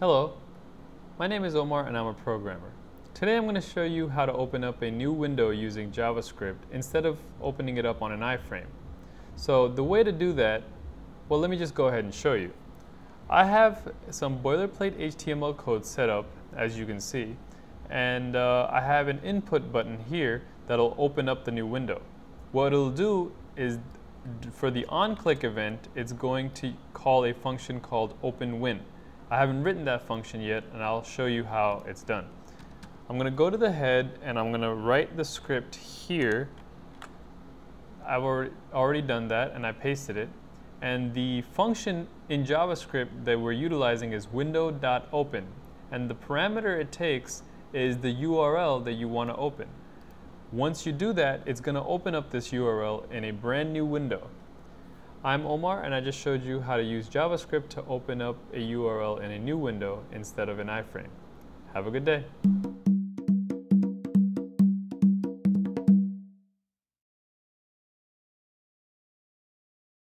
Hello, my name is Omar and I'm a programmer. Today I'm going to show you how to open up a new window using JavaScript instead of opening it up on an iframe. So the way to do that, well let me just go ahead and show you. I have some boilerplate HTML code set up as you can see and uh, I have an input button here that'll open up the new window. What it'll do is for the onClick event it's going to call a function called openWin. I haven't written that function yet and I'll show you how it's done. I'm going to go to the head and I'm going to write the script here. I've already, done that and I pasted it. And the function in JavaScript that we're utilizing is window.open. And the parameter it takes is the URL that you want to open. Once you do that, it's going to open up this URL in a brand new window. I'm Omar and I just showed you how to use JavaScript to open up a URL in a new window instead of an iframe. Have a good day.